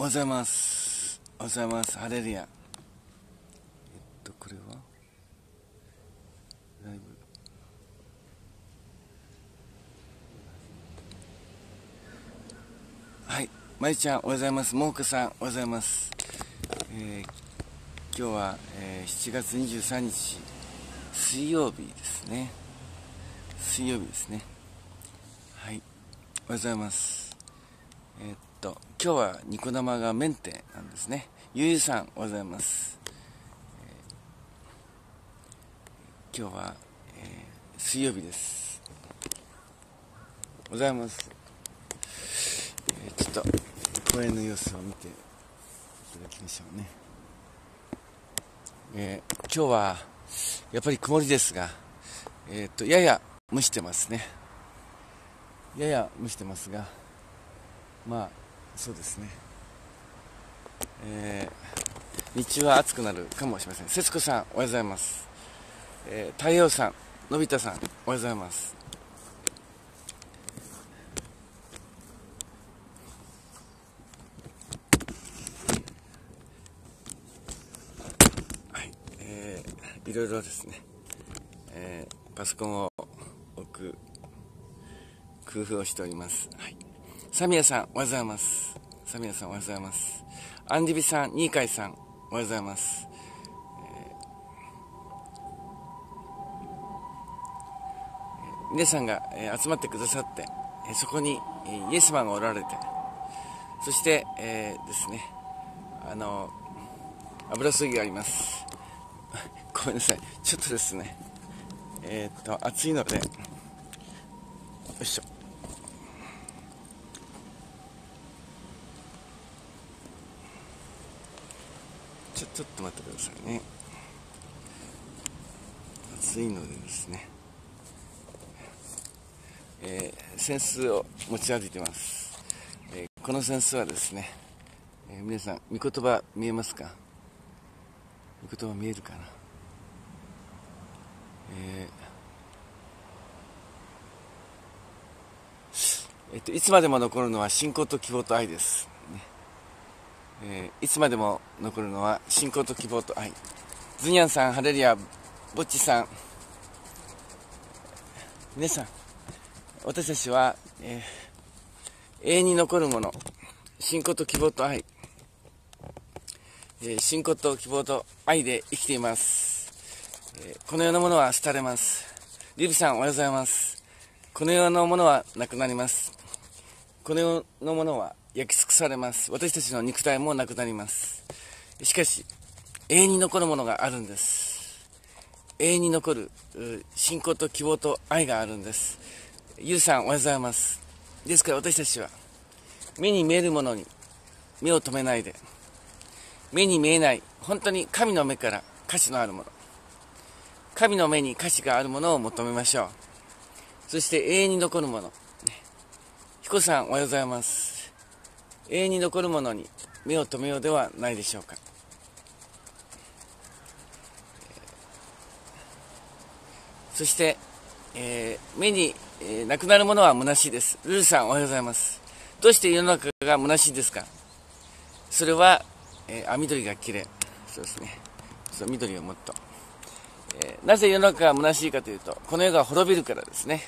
おはようございます。おはようございます。ハレルヤ。えっと、これは？ライブ。はい。まゆちゃん、おはようございます。もうかさん、おはようございます。えー今日は、えー7月23日、水曜日ですね。水曜日ですね。はい。おはようございます。えーっと、今日はニコ生がメンテなんですね。ゆうゆうさん、おはようございます。えー今日は、えー水曜日です。おはようございます。えーちょっと、公園の様子を見ていただきましょうね。えー今日は、やっぱり曇りですが、えーっと、やや蒸してますね。やや蒸してますが、まあ、そうですね。えー日中は暑くなるかもしれません。節子さん、おはようございます。えー太陽さん、のび太さん、おはようございます。はい、いろいろですね、えーパソコンを置く工夫をしております。はい。サミヤさん、おはようございます。サミヤさん、おはようございます。アンディビさん、ニーカイさん、おはようございます。えー皆さんが、えー集まってくださって、えーそこに、えーイエスマンがおられて、そして、えーですね、あの、油注ぎがあります。ごめんなさい。ちょっとですね、えーっと、暑いので、よいしょ。ちょ、っと待ってくださいね。暑いのでですね、えー、扇子を持ち歩いてます。えーこの扇子はですね、えー皆さん、御言葉見えますか？御言葉見えるかな？えーえっと、いつまでも残るのは信仰と希望と愛です。えーいつまでも残るのは信仰と希望と愛。ズニャンさん、ハレルヤ、ボッチさん、皆さん、私たちは、えー永遠に残るもの、信仰と希望と愛、えー信仰と希望と愛で生きています。えこの世のものは廃れます。リブさん、おはようございます。この世のものはなくなります。この世のものは焼き尽くされます。私たちの肉体もなくなります。しかし、永遠に残るものがあるんです。永遠に残る信仰と希望と愛があるんです。ゆうさん、おはようございます。ですから私たちは、目に見えるものに目を留めないで、目に見えない、本当に神の目から価値のあるもの、神の目に価値があるものを求めましょう。そして永遠に残るもの。彦さん、おはようございます。永遠に残るものに目を留めようではないでしょうか。そして、えー目に、えーなくなるものは虚しいです。ルルさん、おはようございます。どうして世の中が虚しいですか？それは、えーあ、緑が綺麗。そうですね。そう、緑をもっと。えーなぜ世の中が虚しいかというと、この世が滅びるからですね。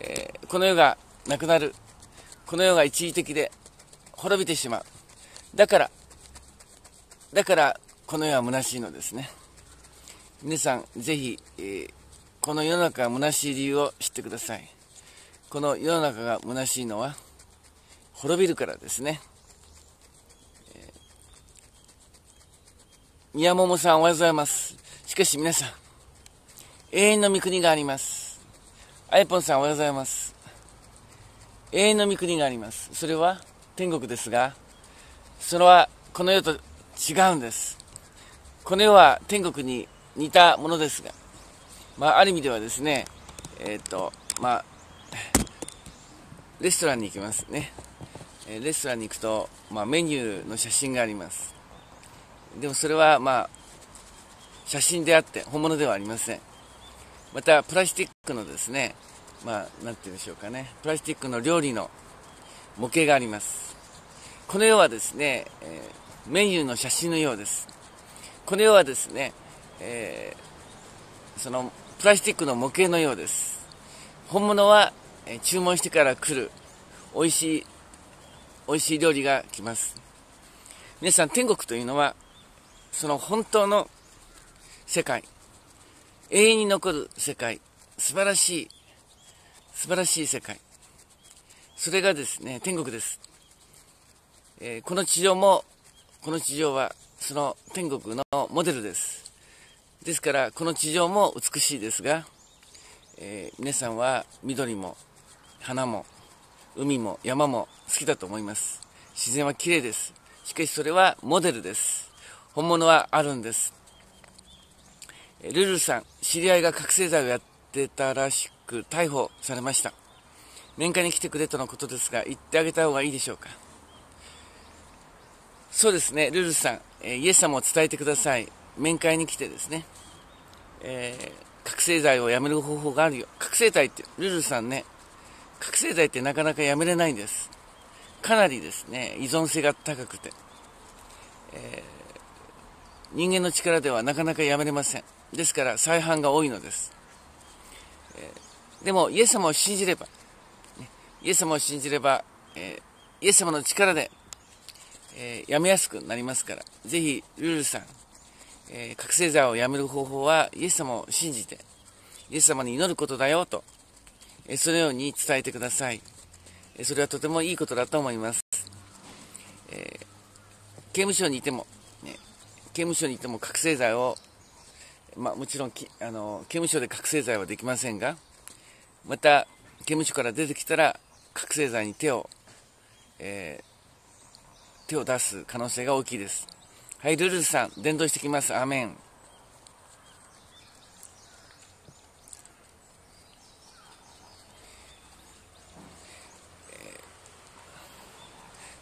えーこの世がなくなる。この世が一時的で滅びてしまう。だから、だから、この世は虚しいのですね。皆さん、ぜひ、えーこの世の中が虚しい理由を知ってください。この世の中が虚しいのは、滅びるからですね。えー宮桃さん、おはようございます。しかし皆さん、永遠の御国があります。あやぽんさん、おはようございます。永遠の御国があります。それは天国ですが、それはこの世と違うんです。この世は天国に似たものですが、まあ、ある意味ではですね、えっ、と、まあ、レストランに行きますね。レストランに行くと、まあ、メニューの写真があります。でもそれは、まあ、写真であって本物ではありません。また、プラスチックのですね、まあ、なんて言うんでしょうかね、プラスチックの料理の模型があります。この世はですね、えー、メニューの写真のようです。この世はですね、えー、そのプラスチックの模型のようです。本物は、えー、注文してから来る美味しい、美味しい料理が来ます。皆さん、天国というのは、その本当の世界、永遠に残る世界、素晴らしい、素晴らしい世界。それがですね、天国です。えー、この地上も、この地上は、その天国のモデルです。ですから、この地上も美しいですが、えー、皆さんは緑も、花も、海も山も好きだと思います。自然は綺麗です。しかしそれはモデルです。本物はあるんです。ルルさん、知り合いが覚醒剤をやってたらしく逮捕されました。面会に来てくれとのことですが、言ってあげた方がいいでしょうか。そうですね、ルルさん、えー、イエス様を伝えてください。面会に来てですね、えー、覚醒剤をやめる方法があるよ。覚醒剤って、ルルさんね、覚醒剤ってなかなかやめれないんです。かなりですね、依存性が高くて、えー、人間の力ではなかなかやめれません。ですから再犯が多いのです。でも、イエス様を信じれば、イエス様を信じれば、えー、イエス様の力で、えー、やめやすくなりますから、ぜひ、ルールさん、え覚醒剤をやめる方法は、イエス様を信じて、イエス様に祈ることだよと、えそのように伝えてください。えそれはとてもいいことだと思います。え刑務所にいても、ね、刑務所にいても覚醒剤をまあ、もちろんあの刑務所で覚醒剤はできませんがまた刑務所から出てきたら覚醒剤に手を、えー、手を出す可能性が大きいです。はいルルルさん伝道してきます。アメン。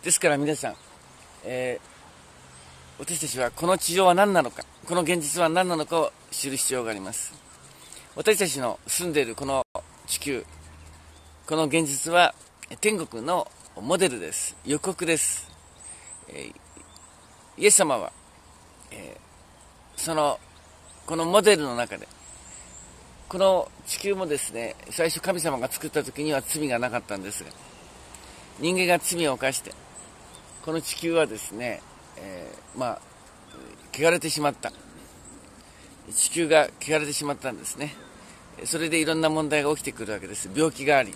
ですから皆さん、えー私たちはこの地上は何なのか、この現実は何なのかを知る必要があります。私たちの住んでいるこの地球、この現実は天国のモデルです。予告です。えイエス様は、えその、このモデルの中で、この地球もですね、最初神様が作った時には罪がなかったんですが、人間が罪を犯して、この地球はですね、えー、まあ、汚れてしまった。地球が汚れてしまったんですね。それでいろんな問題が起きてくるわけです。病気があり、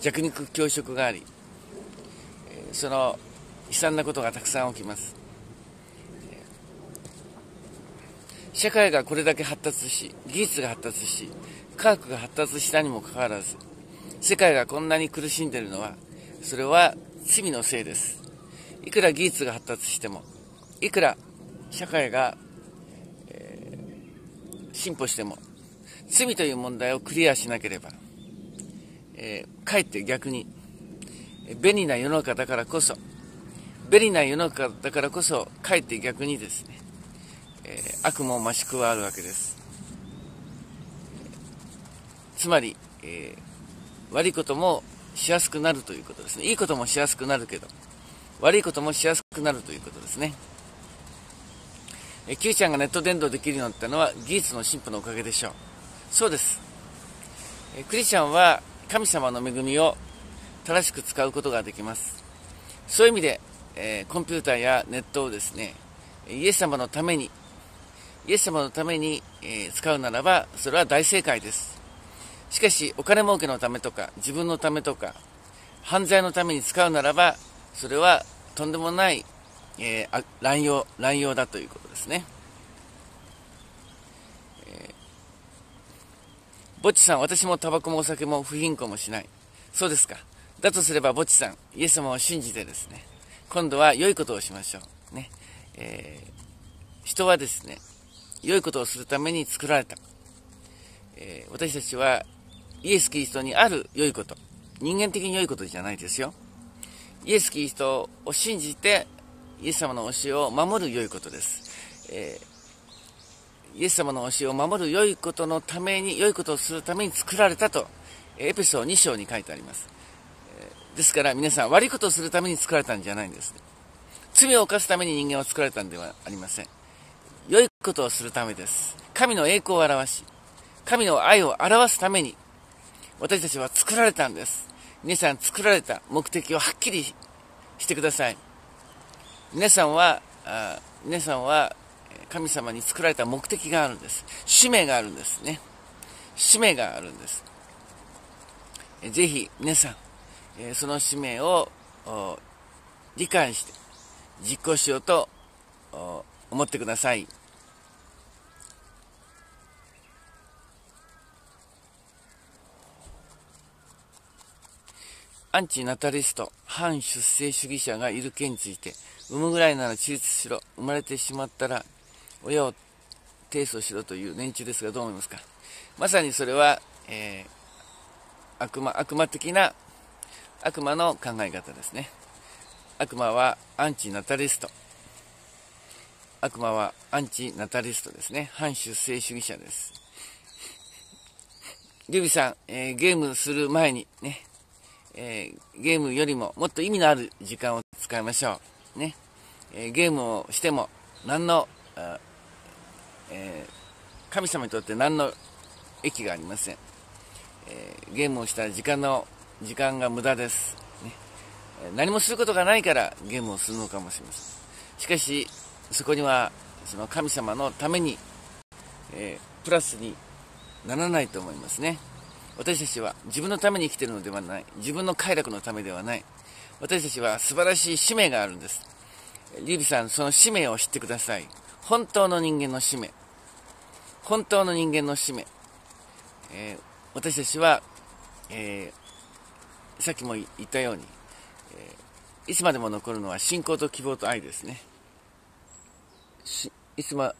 弱肉強食があり、その悲惨なことがたくさん起きます。社会がこれだけ発達し、技術が発達し、科学が発達したにもかかわらず、世界がこんなに苦しんでいるのは、それは罪のせいです。いくら技術が発達しても、いくら社会が、えー、進歩しても、罪という問題をクリアしなければ、えー、かえって逆に、便利な世の中だからこそ、便利な世の中だからこそ、かえって逆にですね、えー、悪も増し加わるわけです。つまり、えー、悪いこともしやすくなるということですね。いいこともしやすくなるけど、悪いこともしやすくなるということですね。え Q ちゃんがネット伝導できるようになったのは技術の進歩のおかげでしょう。そうです。クリスチャンは神様の恵みを正しく使うことができます。そういう意味で、え、コンピューターやネットをですね、イエス様のために、イエス様のために、え、使うならば、それは大正解です。しかし、お金儲けのためとか、自分のためとか、犯罪のために使うならば、それはとんでもない、えー、乱用、乱用だということですね。えー、ぼっちさん、私もタバコもお酒も不貧困もしない。そうですか。だとすれば、ぼっちさん、イエス様を信じてですね、今度は良いことをしましょう。ね。えー、人はですね、良いことをするために作られた。えー、私たちは、イエス・キリストにある良いこと。人間的に良いことじゃないですよ。イエス・キリストを信じて、イエス様の教えを守る良いことです。えー、イエス様の教えを守る良いことのために、良いことをするために作られたと、エペソー2章に書いてあります。ですから皆さん悪いことをするために作られたんじゃないんです。罪を犯すために人間は作られたんではありません。良いことをするためです。神の栄光を表し、神の愛を表すために、私たちは作られたんです。皆さん作られた目的をはっきりしてください。皆さんは、あ皆さんは神様に作られた目的があるんです。使命があるんですね。使命があるんです。ぜひ皆さん、その使命を理解して実行しようと思ってください。アンチナタリスト、反出生主義者がいる件について、産むぐらいなら自立しろ、生まれてしまったら親を提訴しろという連中ですがどう思いますか？まさにそれは、えー、悪魔、悪魔的な悪魔の考え方ですね。悪魔はアンチナタリスト。悪魔はアンチナタリストですね。反出生主義者です。リュビさん、えー、ゲームする前にね、えー、ゲームよりももっと意味のある時間を使いましょう。ね。え、ゲームをしても何の、えー、神様にとって何の益がありません。えゲームをしたら時間の、時間が無駄です。ね。何もすることがないからゲームをするのかもしれません。しかし、そこには、その神様のために、えプラスにならないと思いますね。私たちは自分のために生きてるのではない。自分の快楽のためではない。私たちは素晴らしい使命があるんです。リュビさん、その使命を知ってください。本当の人間の使命。本当の人間の使命。えー、私たちは、えー、さっきも言ったように、えー、いつまでも残るのは信仰と希望と愛ですね。いつま、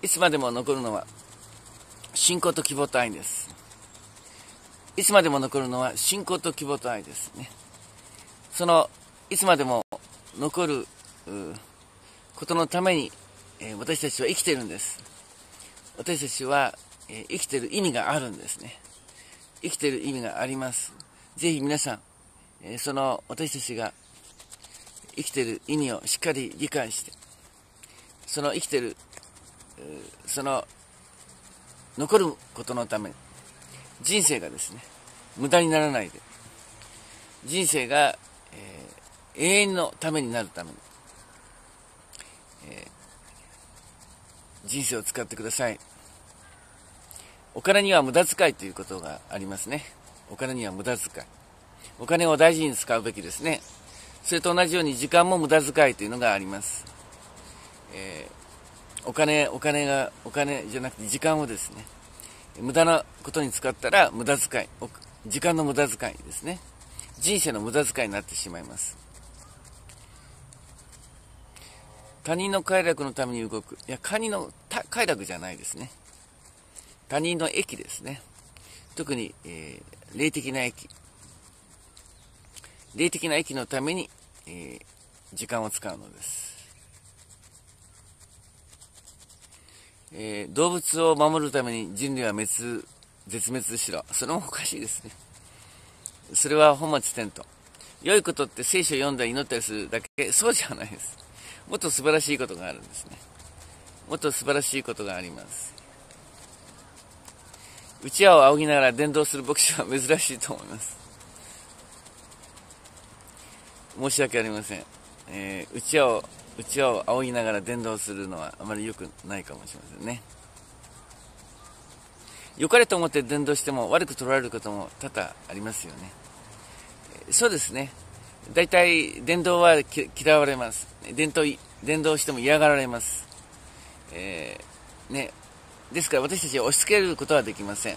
いつまでも残るのは信仰と希望と愛です。いつまでも残るのは信仰と希望と愛ですね。その、いつまでも残ることのために、えー、私たちは生きているんです。私たちは、えー、生きている意味があるんですね。生きている意味があります。ぜひ皆さん、えー、その私たちが生きている意味をしっかり理解して、その生きているその残ることのため人生がですね無駄にならないで人生が、えー、永遠のためになるために、えー、人生を使ってください。お金には無駄遣いということがありますね。お金には無駄遣い。お金を大事に使うべきですね。それと同じように時間も無駄遣いというのがあります、えーお金、お金が、お金じゃなくて時間をですね、無駄なことに使ったら無駄遣い、時間の無駄遣いですね。人生の無駄遣いになってしまいます。他人の快楽のために動く。いや、他人の快楽じゃないですね。他人の益ですね。特に、えー、霊的な益。霊的な益のために、えー、時間を使うのです。えー、動物を守るために人類は滅、絶滅しろ。それもおかしいですね。それは本末転倒。良いことって聖書を読んだり祈ったりするだけ、そうじゃないです。もっと素晴らしいことがあるんですね。もっと素晴らしいことがあります。うちわを仰ぎながら伝道する牧師は珍しいと思います。申し訳ありません。えー、うちわをうちを仰ぎながら伝道するのはあまり良くないかもしれませんね。良かれと思って伝道しても悪く取られることも多々ありますよね。そうですね。大体伝道は嫌われます。伝道、伝道しても嫌がられます。えー、ね。ですから私たちは押し付けることはできません。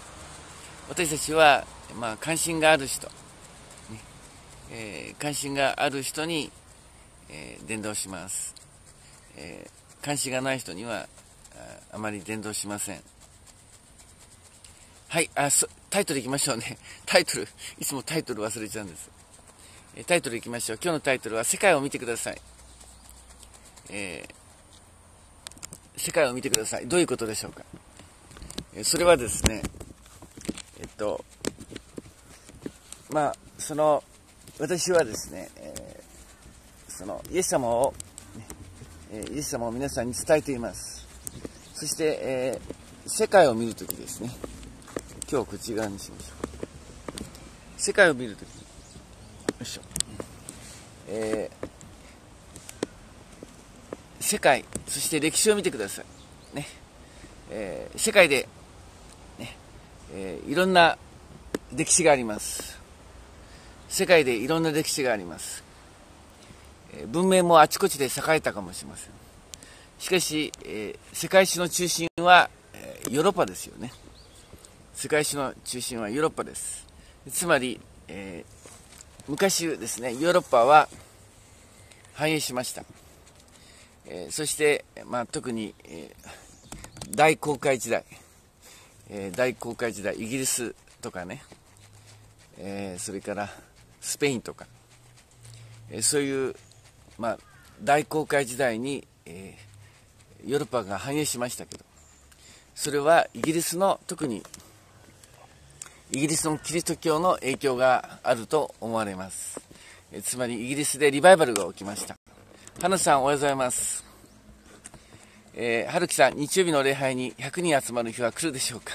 私たちは、まあ、関心がある人、ねえー、関心がある人にえー、伝道します、えー、関心がない人にはあまり伝道しません。はいあそタイトルいきましょうね。タイトルいつもタイトル忘れちゃうんです、えタイトルいきましょう。今日のタイトルは「世界を見てください」え世界を見てください。どういうことでしょうか。えそれはですね、えっと、まあ、その、私はですね、えー、その、イエス様を、ね、イエス様を皆さんに伝えています。そして、えー、世界を見るときですね、今日こっち側にしましょう。世界を見るとき、よいしょ。えー、世界、そして歴史を見てください。ね。えー、世界で、ね、えー、いろんな歴史があります。世界でいろんな歴史があります。文明もあちこちで栄えたかもしれません。しかし、え世界史の中心は、えヨーロッパですよね。世界史の中心はヨーロッパです。つまり、え昔ですね、ヨーロッパは繁栄しました。えそして、まあ、特に、え大航海時代、え大航海時代、イギリスとかね、えそれからスペインとか、えそういう、まあ、大航海時代に、えヨーロッパが繁栄しましたけど、それはイギリスの特にイギリスのキリスト教の影響があると思われます。えつまりイギリスでリバイバルが起きました。花さんおはようございます。えー、春樹さん、日曜日の礼拝に100人集まる日は来るでしょうか？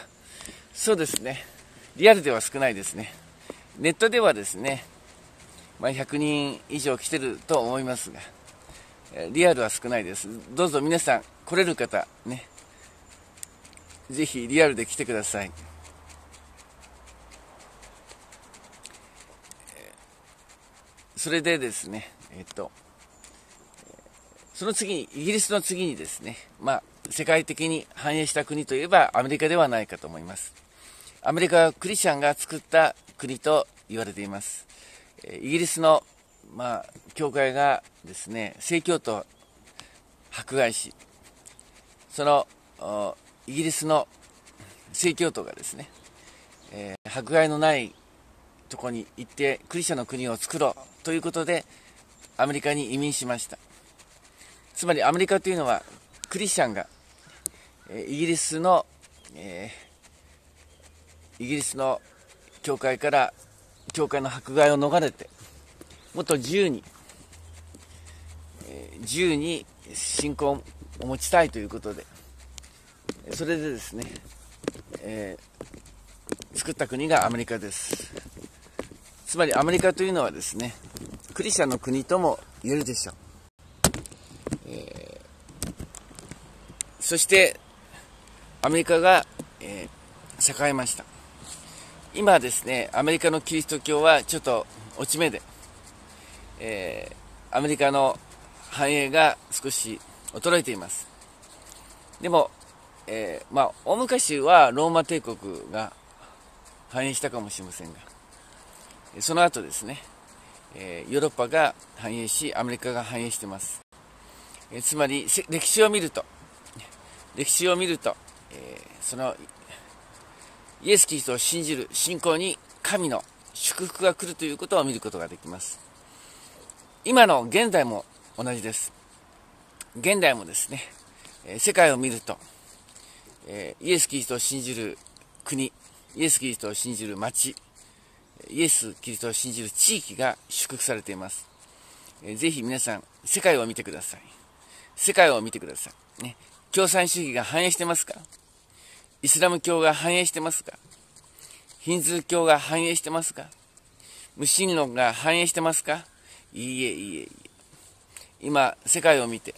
そうですね。リアルでは少ないですね。ネットではですね、まあ、100人以上来てると思いますが、リアルは少ないです。どうぞ皆さん、来れる方、ね、ぜひリアルで来てください。それでですね、えっと、その次に、イギリスの次にですね、まあ、世界的に繁栄した国といえばアメリカではないかと思います。アメリカはクリスチャンが作った国と言われています。イギリスの、まあ、教会がですね、正教徒迫害し、その、イギリスの正教徒がですね、えー、迫害のないとこに行ってクリスチャの国を作ろうということでアメリカに移民しました。つまりアメリカというのはクリスチャンがイギリスの、えー、イギリスの教会から教会の迫害を逃れてもっと自由に、えー、自由に信仰を持ちたいということでそれでですね、えー、作った国がアメリカですつまりアメリカというのはですね、クリスチャンの国とも言えるでしょう。えー、そして、アメリカが、えー、栄えました。今ですね、アメリカのキリスト教はちょっと落ち目で、えー、アメリカの繁栄が少し衰えています。でも、えー、まあ、大昔はローマ帝国が繁栄したかもしれませんが、その後ですね、えヨーロッパが繁栄し、アメリカが繁栄してます。えつまり、歴史を見ると、歴史を見ると、えその、イエス・キリストを信じる信仰に神の祝福が来るということを見ることができます。今の現代も同じです。現代もですね、世界を見ると、イエス・キリストを信じる国、イエス・キリストを信じる町、イエス・キリストを信じる地域が祝福されています。えー、ぜひ皆さん、世界を見てください。世界を見てください。ね、共産主義が繁栄してますか？イスラム教が繁栄してますか？ヒンズー教が繁栄してますか？無神論が繁栄してますか？いいえ、いいえ、いいえ。今、世界を見て、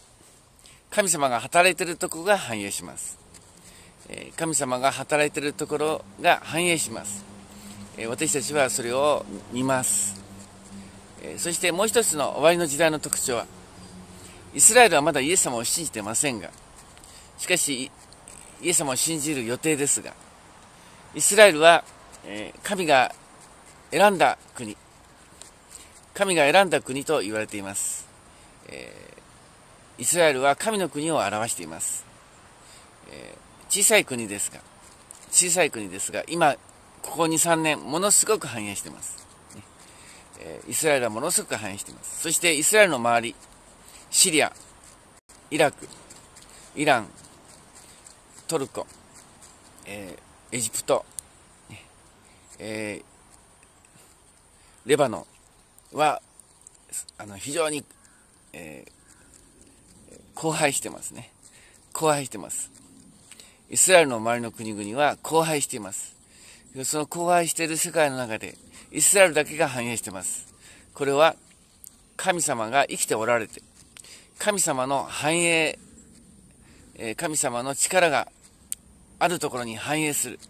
神様が働いてるところが繁栄します。神様が働いてるところが繁栄します。私たちはそれを見ます。そしてもう一つの終わりの時代の特徴は、イスラエルはまだイエス様を信じてませんが、しかし、イエス様を信じる予定ですが、イスラエルは、え神が選んだ国、神が選んだ国と言われています。えイスラエルは神の国を表しています。え小さい国ですが、小さい国ですが、今、ここ2、3年、ものすごく繁栄しています。えイスラエルはものすごく繁栄しています。そしてイスラエルの周り、シリア、イラク、イラン、トルコ、えー、エジプト、えー、レバノンはあの非常に、えー、荒廃してますね。荒廃してます。イスラエルの周りの国々は荒廃しています。その荒廃している世界の中で、イスラエルだけが繁栄してます。これは神様が生きておられて、神様の繁栄、神様の力があるところに繁栄する。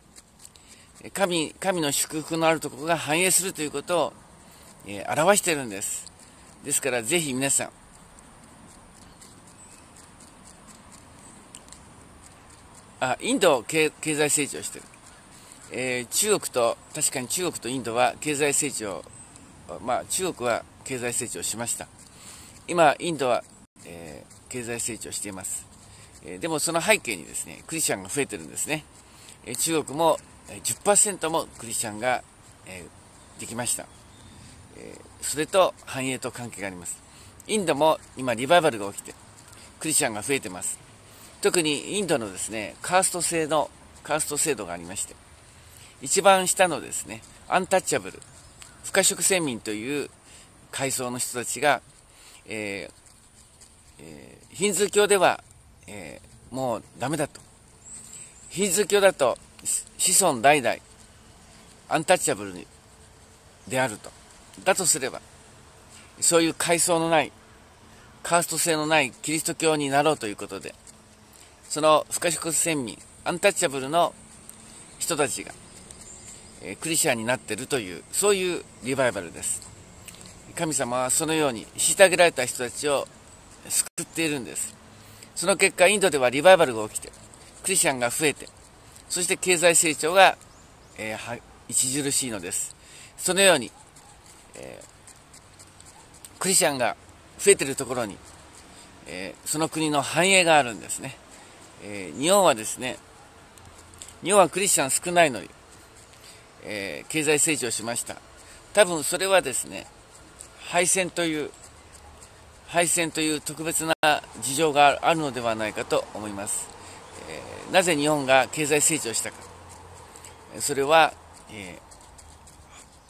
神、神の祝福のあるところが繁栄するということを、え表しているんです。ですからぜひ皆さん、あ、インド経経済成長してる。えー、中国と、確かに中国とインドは経済成長、まあ中国は経済成長しました。今、インドは、えー、経済成長しています。え、でもその背景にですね、クリスチャンが増えてるんですね。え、中国も10%もクリスチャンが、えできました。えそれと繁栄と関係があります。インドも今リバイバルが起きて、クリスチャンが増えてます。特にインドのですね、カースト制の、カースト制度がありまして、一番下のですね、アンタッチャブル、不可食先民という階層の人たちが、えーえー、ヒンズー教では、えー、もうダメだと。ヒンズー教だと子孫代々アンタッチャブルにであると。だとすれば、そういう階層のない、カースト性のないキリスト教になろうということで、その不可食先民、アンタッチャブルの人たちが、えー、クリスチャンになってるという、そういうリバイバルです。神様はそのように虐げられた人たちを救っているんです。その結果、インドではリバイバルが起きて、クリスチャンが増えて、そして経済成長が、えー、著しいのです。そのように、えー、クリスチャンが増えているところに、えー、その国の繁栄があるんですね。え日本はですね、日本はクリスチャン少ないのに、え経済成長しました。多分それはですね、敗戦という、敗戦という特別な事情があるのではないかと思います。えー、なぜ日本が経済成長したか。それは、え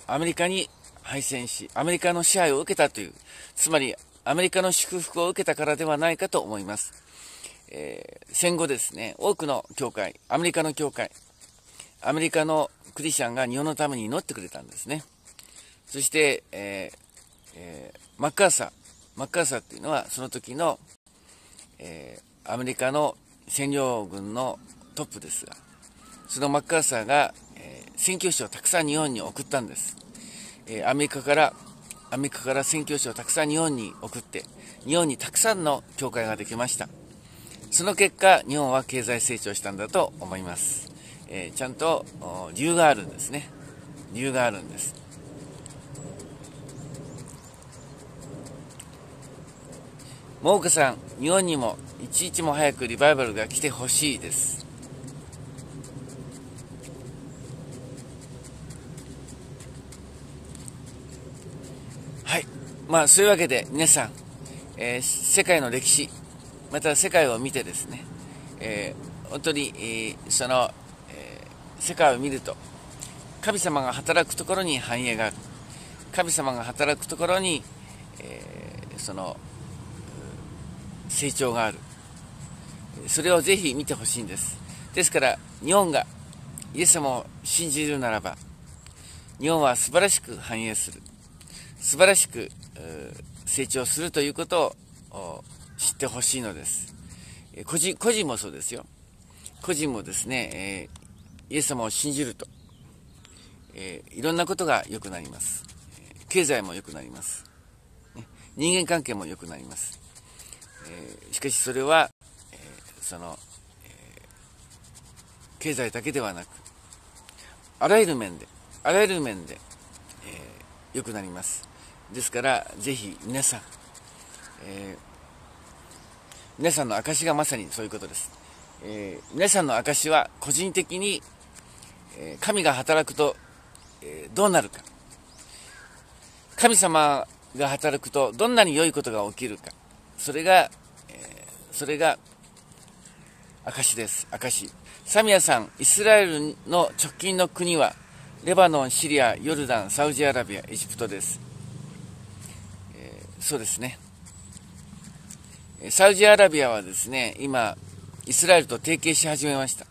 ー、アメリカに敗戦し、アメリカの支配を受けたという、つまりアメリカの祝福を受けたからではないかと思います。えー、戦後ですね、多くの教会、アメリカの教会、アメリカのクリスチャンが日本のために祈ってくれたんですね。そして、えーえー、マッカーサー、マッカーサーっていうのはその時の、えー、アメリカの占領軍のトップですが、そのマッカーサーが、えー、宣教師をたくさん日本に送ったんです。えアメリカから、アメリカから宣教師をたくさん日本に送って、日本にたくさんの教会ができました。その結果、日本は経済成長したんだと思います。えちゃんと理由があるんですね。理由があるんです。モーカさん、日本にも一日も早くリバイバルが来てほしいです。はい。まあ、そういうわけで、皆さん、えー、世界の歴史、また世界を見てですね、えー、本当に、えー、その、え世界を見ると、神様が働くところに繁栄がある。神様が働くところに、えその、成長がある。それをぜひ見てほしいんです。ですから、日本がイエス様を信じるならば、日本は素晴らしく繁栄する。素晴らしく成長するということを知ってほしいのです。個人、個人もそうですよ。個人もですね、えイエス様を信じると、えいろんなことが良くなります。経済も良くなります。人間関係も良くなります。え、しかしそれは、え、その、え、経済だけではなく、あらゆる面で、あらゆる面で、え良くなります。ですから、ぜひ皆さん、え皆さんの証がまさにそういうことです。え皆さんの証は個人的に、え神が働くと、えどうなるか。神様が働くとどんなに良いことが起きるか。それが、えー、それが、証です。証。サミヤさん、イスラエルの直近の国は、レバノン、シリア、ヨルダン、サウジアラビア、エジプトです。えー、そうですね。サウジアラビアはですね、今、イスラエルと提携し始めました。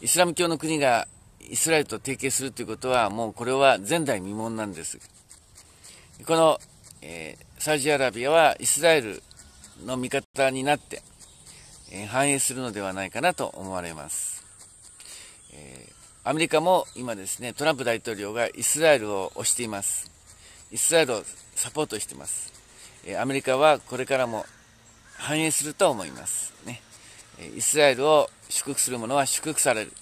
イスラム教の国がイスラエルと提携するということは、もうこれは前代未聞なんです。この、えー、サウジアラビアはイスラエルの味方になって、えー、反映するのではないかなと思われます。えー、アメリカも今ですね、トランプ大統領がイスラエルを推しています。イスラエルをサポートしています。えアメリカはこれからも反映すると思います。ね。イスラエルを祝福する者は祝福される。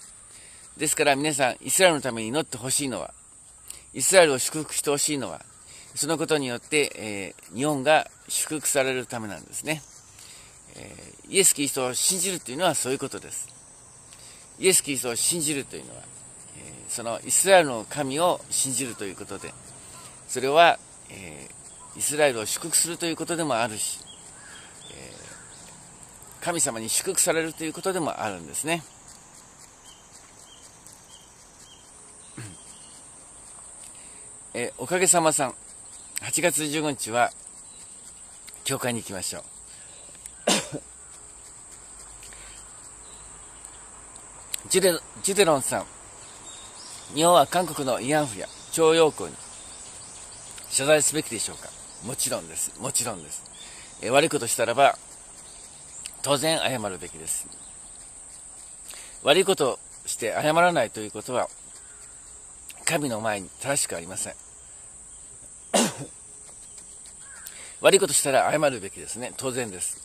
ですから皆さん、イスラエルのために祈ってほしいのは、イスラエルを祝福してほしいのは、そのことによって、えー、日本が祝福されるためなんですね。えー、イエス・キリストを信じるというのはそういうことです。イエス・キリストを信じるというのは、えー、そのイスラエルの神を信じるということで、それは、えイスラエルを祝福するということでもあるし、え神様に祝福されるということでもあるんですね。えおかげさまさん、8月15日は、教会に行きましょう。ジュデジュデロンさん、日本は韓国の慰安婦や徴用工に謝罪すべきでしょうか？もちろんです。もちろんです。え悪いことしたらば、当然謝るべきです。悪いことして謝らないということは、神の前に正しくありません。悪いことしたら謝るべきですね。当然です。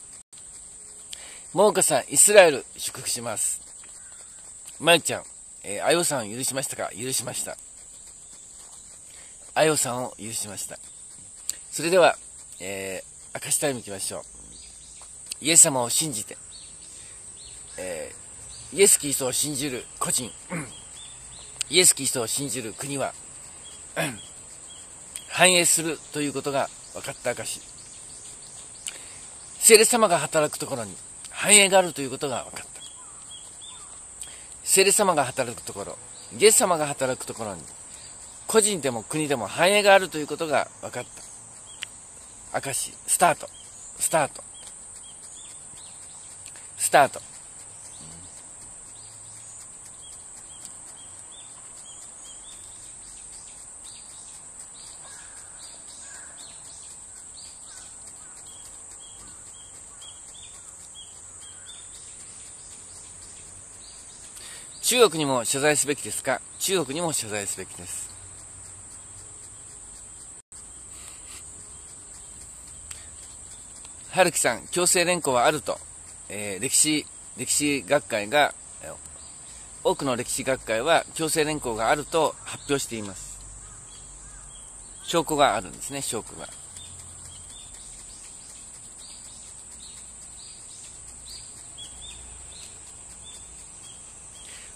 もうかさん、イスラエル祝福します。まゆちゃん、えー、あよさんを許しましたか？許しました。あよさんを許しました。それでは、えー、明石タイム行きましょう。イエス様を信じて、えー、イエス・キリストを信じる個人、イエス・キリストを信じる国は、繁栄するということが分かった証。聖霊様が働くところに繁栄があるということが分かった。聖霊様が働くところ、イエス様が働くところに、個人でも国でも繁栄があるということが分かった。証、スタート、スタート。スタート。中国にも謝罪すべきですか？中国にも謝罪すべきです。春樹さん、強制連行はあるとえー、歴史、歴史学会が、多くの歴史学会は強制連行があると発表しています。証拠があるんですね、証拠が。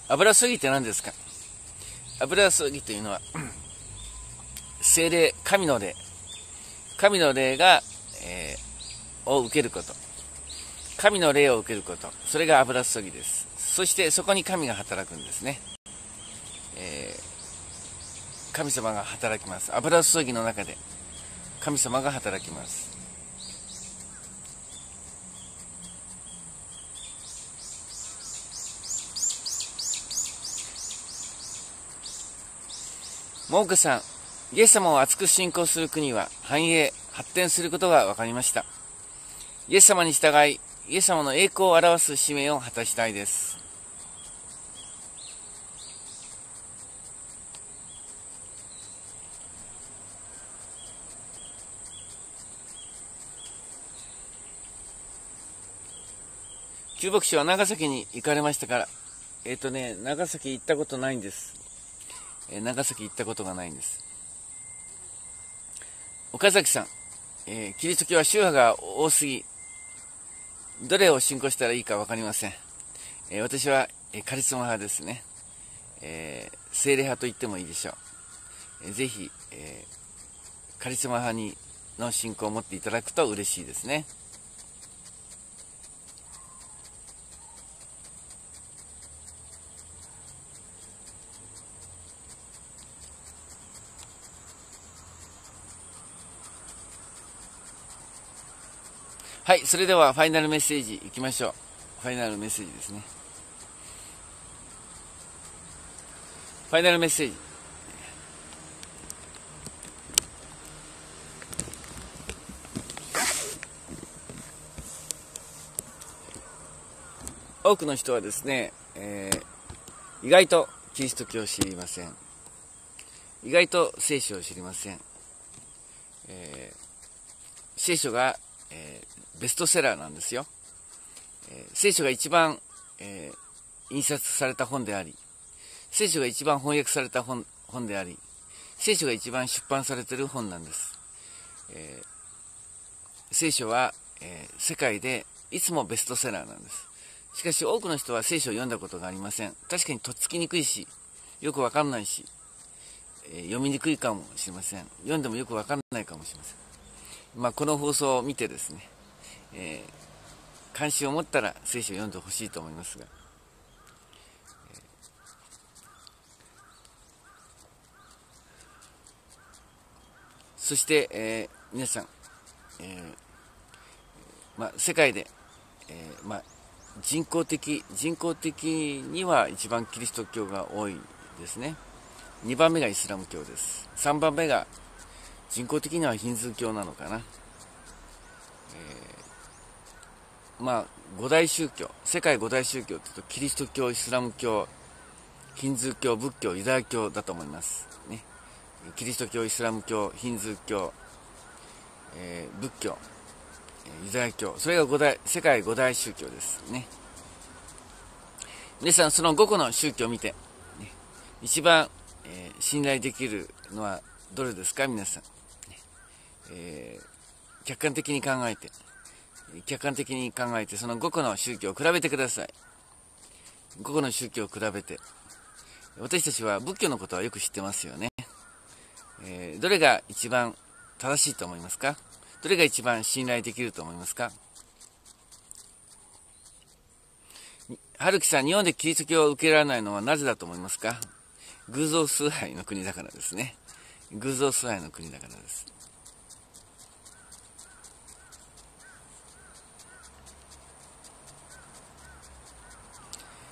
油すぎって何ですか？油すぎというのは、精霊、神の霊、神の霊が、えー、を受けること。神の霊を受けること。それが油注ぎです。そしてそこに神が働くんですね。えー、神様が働きます。油注ぎの中で神様が働きます。モークさん、イエス様を熱く信仰する国は繁栄、発展することが分かりました。イエス様に従い、イエス様の栄光を表す使命を果たしたいです。旧牧師は長崎に行かれましたから、えっ、ー、とね、長崎行ったことないんです。え、長崎行ったことがないんです。岡崎さん、えー、キリスト教は宗派が多すぎ、どれを信仰したらいいか分かりません。えー、私は、え、カリスマ派ですね。えー、精霊派と言ってもいいでしょう。えー、ぜひ、え、カリスマ派にの信仰を持っていただくと嬉しいですね。はい、それではファイナルメッセージいきましょう。ファイナルメッセージですね。ファイナルメッセージ。多くの人はですね、えー、意外とキリスト教を知りません。意外と聖書を知りません。えー、聖書が、えー、ベストセラーなんですよ。えー、聖書が一番、えー印刷された本であり、聖書が一番翻訳された本であり、聖書が一番出版されている本なんです。え聖書は、え世界でいつもベストセラーなんです。しかし多くの人は聖書を読んだことがありません。確かにとっつきにくいし、よくわかんないし、え読みにくいかもしれません。読んでもよくわかんないかもしれません。まあ、この放送を見てですね、えー、関心を持ったら聖書を読んでほしいと思いますが、そして、えー、皆さん、えー、まあ、世界で、えー、まあ、人工的、人工的には一番キリスト教が多いですね。2番目がイスラム教です。3番目が人工的にはヒンズー教なのかな。えー、まあ、五大宗教、世界五大宗教というとキリスト教、イスラム教、ヒンズー教、仏教、ユダヤ教だと思います。ね。キリスト教、イスラム教、ヒンズー教、えー、仏教、ユダヤ教、それが五大、世界五大宗教です。ね。皆さん、その5個の宗教を見て、ね、一番、えー、信頼できるのはどれですか？皆さん、え、客観的に考えて、客観的に考えて、その5個の宗教を比べてください。5個の宗教を比べて。私たちは仏教のことはよく知ってますよね。えー、どれが一番正しいと思いますか？どれが一番信頼できると思いますか？春樹さん、日本でキリスト教を受けられないのはなぜだと思いますか？偶像崇拝の国だからですね。偶像崇拝の国だからです。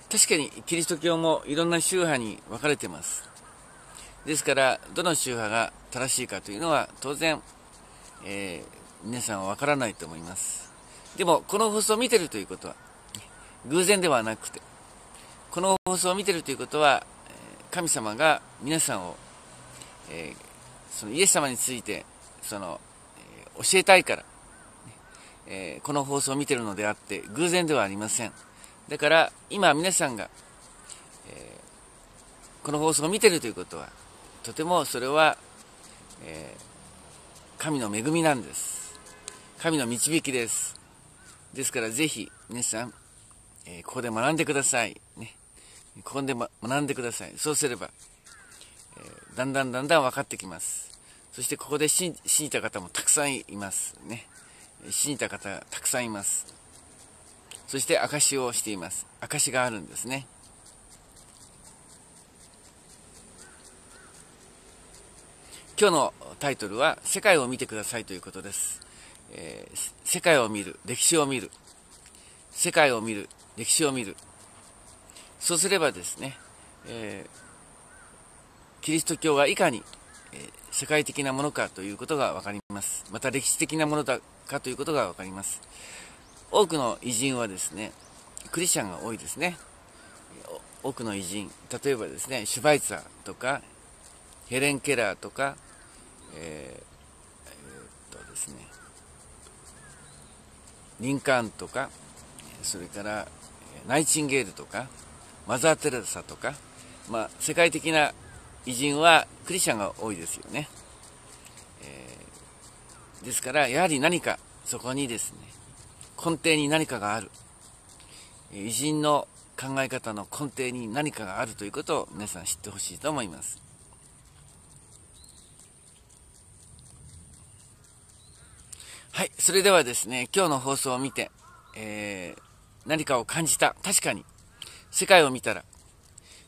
確かにキリスト教もいろんな宗派に分かれてます。ですから、どの宗派が正しいかというのは当然、えー、皆さんは分からないと思います。でも、この放送を見てるということは、偶然ではなくて、この放送を見てるということは、神様が皆さんを、えー、そのイエス様についてその、えー、教えたいから、え、この放送を見てるのであって偶然ではありませんだから今皆さんが、えこの放送を見てるということはとてもそれは、え神の恵みなんです神の導きですですからぜひ皆さん、えここで学んでくださいねここで、ま、学んでください。そうすれば、えー、だんだんだんだん分かってきます。そしてここで信じた方もたくさんいますね。信じた方がたくさんいます。そして証をしています。証があるんですね。今日のタイトルは「世界を見てください」ということです、えー、世界を見る歴史を見る世界を見る歴史を見るそうすればですね、えー、キリスト教がいかに、えー、世界的なものかということが分かります。また歴史的なものだかということが分かります。多くの偉人はですね、クリスチャンが多いですね。多くの偉人、例えばですね、シュバイツァーとか、ヘレン・ケラーとか、えー、えー、っとですね、リンカーンとか、それからナイチンゲールとか、マザー・テレサとか、まあ、世界的な偉人はクリスチャンが多いですよね。えー、ですから、やはり何かそこにですね、根底に何かがある。偉人の考え方の根底に何かがあるということを皆さん知ってほしいと思います。はい、それではですね、今日の放送を見て、えー、何かを感じた。確かに。世界を見たら、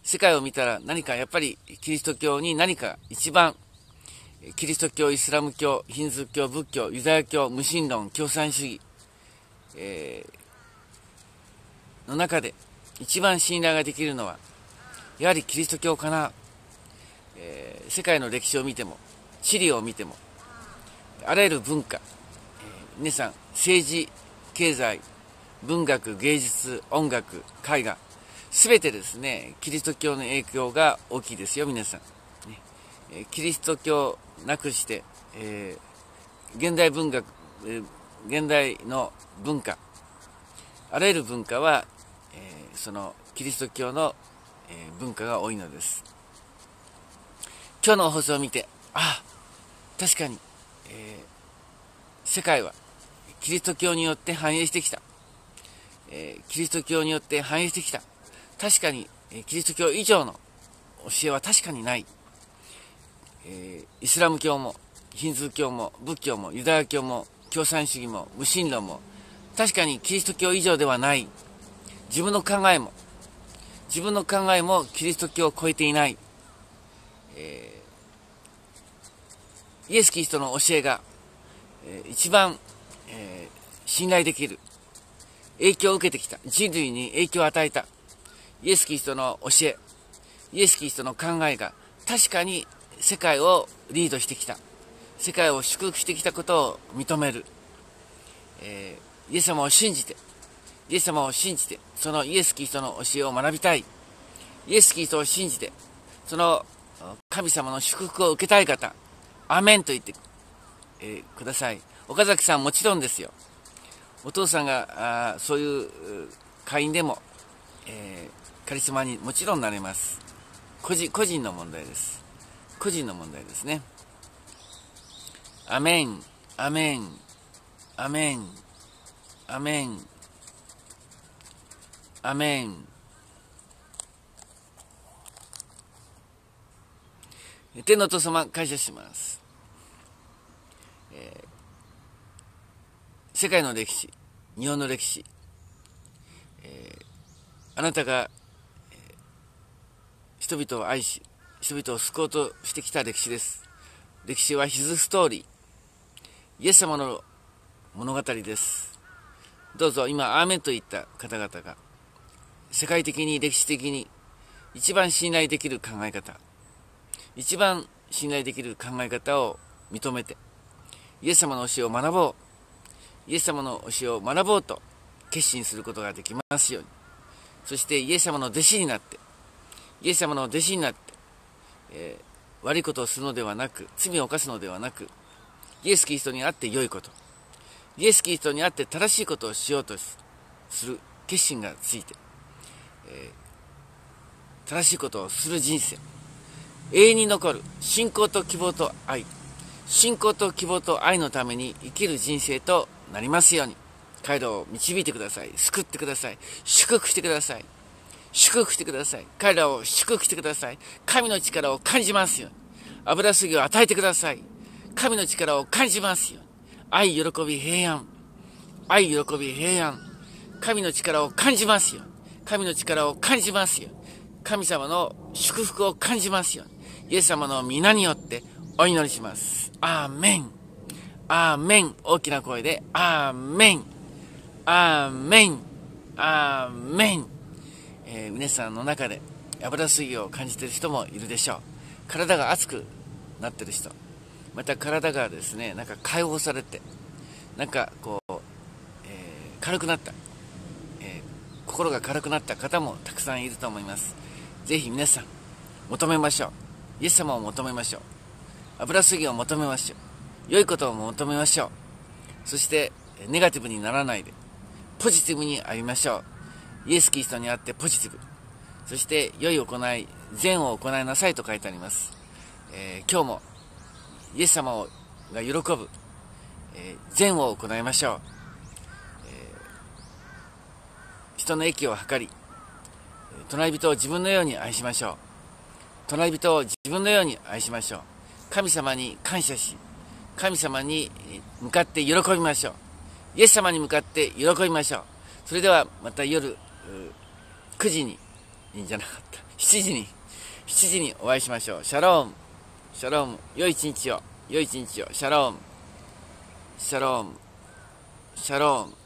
世界を見たら何かやっぱりキリスト教に何か一番、キリスト教、イスラム教、ヒンズー教、仏教、ユダヤ教、無神論、共産主義、えー、の中で一番信頼ができるのは、やはりキリスト教かな。えー、世界の歴史を見ても、地理を見ても、あらゆる文化、えー、皆さん、政治、経済、文学、芸術、音楽、絵画、すべてですね、キリスト教の影響が大きいですよ、皆さん。ね、えキリスト教なくして、えー、現代文学、えー、現代の文化、あらゆる文化は、えー、そのキリスト教の、え文化が多いのです。今日の放送を見て、あ確かに、え世界はキリスト教によって繁栄してきた。えキリスト教によって繁栄してきた。確かに、えキリスト教以上の教えは確かにない。えイスラム教も、ヒンズー教も、仏教も、ユダヤ教も、共産主義も、無神論も、確かにキリスト教以上ではない。自分の考えも、自分の考えもキリスト教を超えていない。えー、イエス・キリストの教えが、えー、一番、えー、信頼できる。影響を受けてきた。人類に影響を与えた。イエス・キリストの教え、イエス・キリストの考えが確かに世界をリードしてきた。世界を祝福してきたことを認める。えー、イエス様を信じて、イエス様を信じて、そのイエス・キリストの教えを学びたい。イエス・キリストを信じて、その神様の祝福を受けたい方、アメンと言って、えー、ください。岡崎さんもちろんですよ。お父さんがあそういう会員でも、えー、カリスマにもちろんなれます。個人個人の問題です。個人の問題ですね。アメン、アメン、アメン、アメン、アメン。天のお父様、感謝します。えー世界の歴史、日本の歴史、えー、あなたが、えー、人々を愛し、人々を救おうとしてきた歴史です。歴史はヒズストーリー。イエス様の物語です。どうぞ今、アーメンといった方々が、世界的に歴史的に一番信頼できる考え方、一番信頼できる考え方を認めて、イエス様の教えを学ぼう。イエス様の教えを学ぼうと決心することができますように。そしてイエス様の弟子になって、イエス様の弟子になって、えー、悪いことをするのではなく、罪を犯すのではなく、イエス・キリストにあって良いこと、イエス・キリストにあって正しいことをしようとする決心がついて、えー、正しいことをする人生、永遠に残る信仰と希望と愛、信仰と希望と愛のために生きる人生となりますように、彼らを導いてください。救ってください。祝福してください。祝福してください。彼らを祝福してください。神の力を感じますように。油すぎを与えてください。神の力を感じますよ。愛、喜び、平安。愛、喜び、平安。神の力を感じますよ。神の力を感じますよ。神様の祝福を感じますように。イエス様の皆によってお祈りします。アーメン。アーメン。大きな声で、アーメン。アーメン。アーメン。えー、皆さんの中で油水を感じている人もいるでしょう。体が熱くなってる人。また体がですね、なんか解放されて、なんかこう、えー、軽くなった、えー、心が軽くなった方もたくさんいると思います。ぜひ皆さん、求めましょう。イエス様を求めましょう。油水ぎを求めましょう。良いことを求めましょう。そして、ネガティブにならないで、ポジティブに歩みましょう。イエス・キリストにあってポジティブ。そして、良い行い、善を行いなさいと書いてあります。えー、今日も、イエス様が喜ぶ、えー、善を行いましょう。えー、人の益を図り、隣人を自分のように愛しましょう。隣人を自分のように愛しましょう。神様に感謝し、神様に向かって喜びましょう。イエス様に向かって喜びましょう。それではまた夜9時に、いいんじゃなかった。7時に、7時にお会いしましょう。シャローム。シャローム。良い一日を。良い一日を。シャローム。シャローム。シャローム。